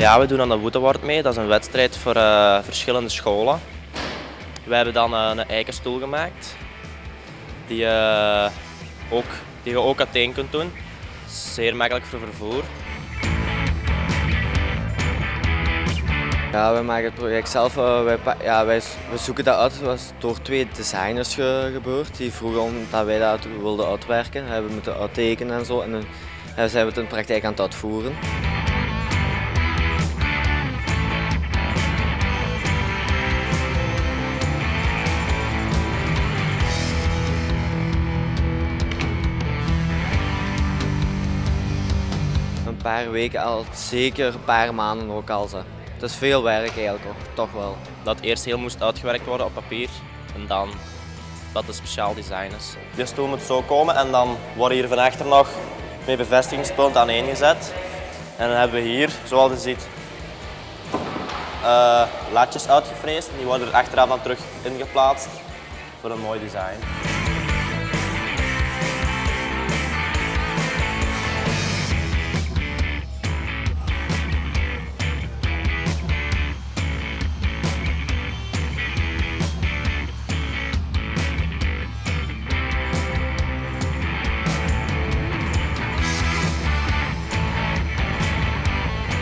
Ja, we doen aan de Woetewart mee. Dat is een wedstrijd voor uh, verschillende scholen. We hebben dan uh, een eikenstoel gemaakt. Die, uh, ook, die je ook uiteen kunt doen. Zeer makkelijk voor vervoer. Ja, we maken het project zelf. wij, ja, wij, we zoeken dat uit. Het was door twee designers ge, gebeurd. Die vroegen dat wij dat wilden uitwerken. We hebben moeten uittekenen en zo. En dan zijn we het in de praktijk aan het uitvoeren. Paar weken al, zeker een paar maanden ook al. Het is veel werk eigenlijk, toch wel. Dat eerst heel moest uitgewerkt worden op papier en dan dat de speciaal design is. De stoel moet zo komen en dan worden hier van achter nog met bevestigingspunt aaneengezet. En dan hebben we hier, zoals je ziet, uh, latjes uitgefreesd. Die worden er achteraan dan terug ingeplaatst voor een mooi design.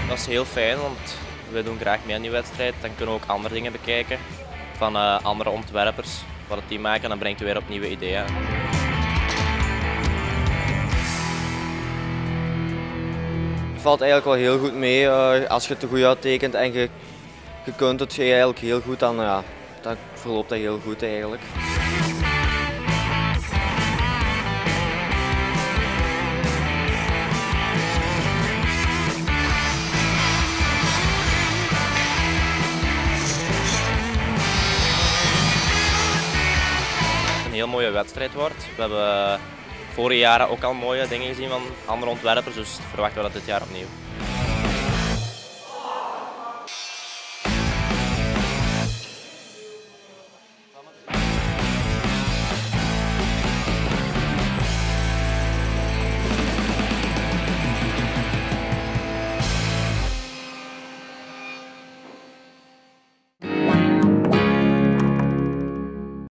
Dat is heel fijn, want we doen graag mee aan die wedstrijd. Dan kunnen we ook andere dingen bekijken van uh, andere ontwerpers, wat die maken. En dan brengt u weer op nieuwe ideeën. Het valt eigenlijk wel heel goed mee. Uh, als je het goed uittekent en je, je kunt het eigenlijk heel goed, dan, ja, dan verloopt dat heel goed eigenlijk. Heel mooie wedstrijd wordt. We hebben vorige jaren ook al mooie dingen gezien van andere ontwerpers, dus verwachten we dat dit jaar opnieuw.